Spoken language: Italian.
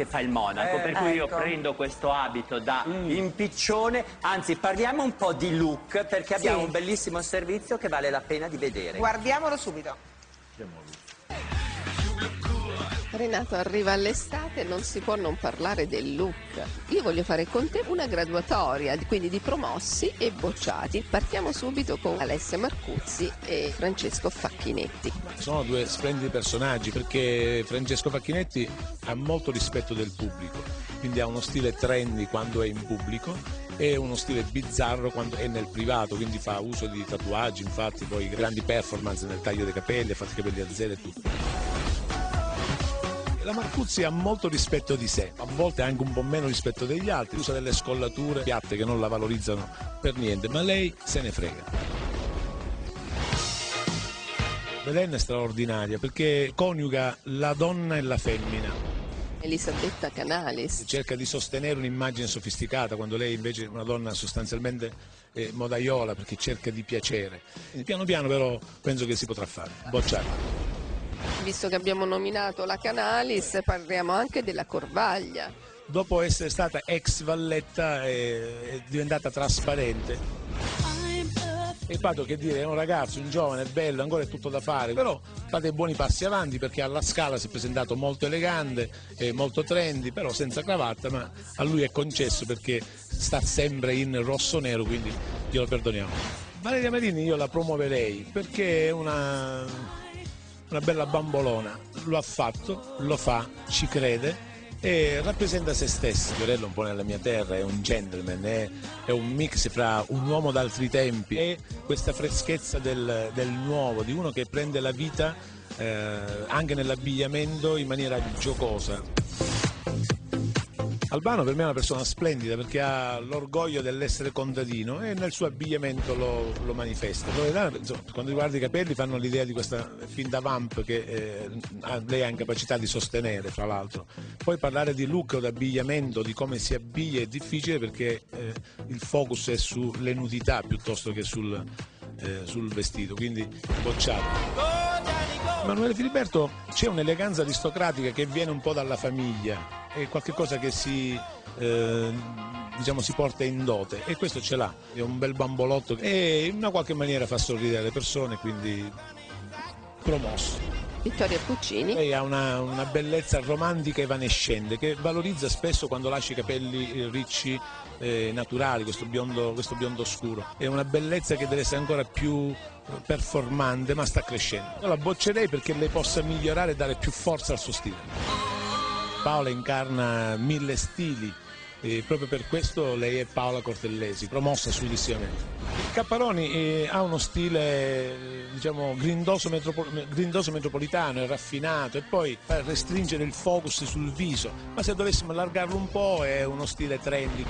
che fa il monaco, Eh, per cui io ecco. prendo questo abito da impiccione, anzi parliamo un po' di look perché abbiamo Sì. un bellissimo servizio che vale la pena di vedere. Guardiamolo subito. Renato arriva all'estate e non si può non parlare del look. Io voglio fare con te una graduatoria, quindi di promossi e bocciati. Partiamo subito con Alessia Marcuzzi e Francesco Facchinetti. Sono due splendidi personaggi perché Francesco Facchinetti ha molto rispetto del pubblico, quindi ha uno stile trendy quando è in pubblico e uno stile bizzarro quando è nel privato, quindi fa uso di tatuaggi, infatti poi grandi performance nel taglio dei capelli, fatto i capelli a zero e tutto. La Marcuzzi ha molto rispetto di sé, a volte anche un po' meno rispetto degli altri, usa delle scollature piatte che non la valorizzano per niente, ma lei se ne frega. Belen è straordinaria perché coniuga la donna e la femmina, Elisabetta Canalis. cerca di sostenere un'immagine sofisticata quando lei invece è una donna sostanzialmente eh, modaiola perché cerca di piacere. Piano piano però penso che si potrà fare, bocciare. Visto che abbiamo nominato la Canalis, parliamo anche della Corvaglia. Dopo essere stata ex valletta è, diventata trasparente. E Pato che dire, è un ragazzo, un giovane, bello, ancora è tutto da fare, però fa dei buoni passi avanti perché alla scala si è presentato molto elegante, molto trendy, però senza cravatta, ma a lui è concesso perché sta sempre in rosso-nero, quindi glielo perdoniamo. Valeria Marini io la promuoverei perché è una, una bella bambolona, lo ha fatto, lo fa, ci crede e rappresenta se stessa. Fiorello un po' nella mia terra, è un gentleman, è, è un mix fra un uomo d'altri tempi e questa freschezza del, del nuovo, di uno che prende la vita eh, anche nell'abbigliamento in maniera giocosa. Albano per me è una persona splendida perché ha l'orgoglio dell'essere contadino e nel suo abbigliamento lo, lo manifesta. Loredana, insomma, quando guardi i capelli fanno l'idea di questa finta vamp che eh, lei ha incapacità di sostenere, fra l'altro. Poi parlare di look o di abbigliamento, di come si abbiglia è difficile perché eh, il focus è sulle nudità piuttosto che sul, eh, sul vestito, quindi bocciato. Emanuele Filiberto c'è un'eleganza aristocratica che viene un po' dalla famiglia, è qualcosa che si, eh, diciamo, si porta in dote e questo ce l'ha, è un bel bambolotto e in una qualche maniera fa sorridere le persone, quindi promosso. Vittoria Puccini. Lei ha una, una bellezza romantica evanescente che valorizza spesso quando lascia i capelli eh, ricci, eh, naturali, questo biondo, questo biondo scuro. È una bellezza che deve essere ancora più eh, performante, ma sta crescendo. Io la boccerei perché lei possa migliorare e dare più forza al suo stile. Paola incarna mille stili e proprio per questo lei è Paola Cortellesi, promossa successivamente. Capparoni eh, ha uno stile eh, diciamo grindoso, metropo- grindoso metropolitano, è raffinato e poi fa restringere il focus sul viso, ma se dovessimo allargarlo un po' è uno stile trendy.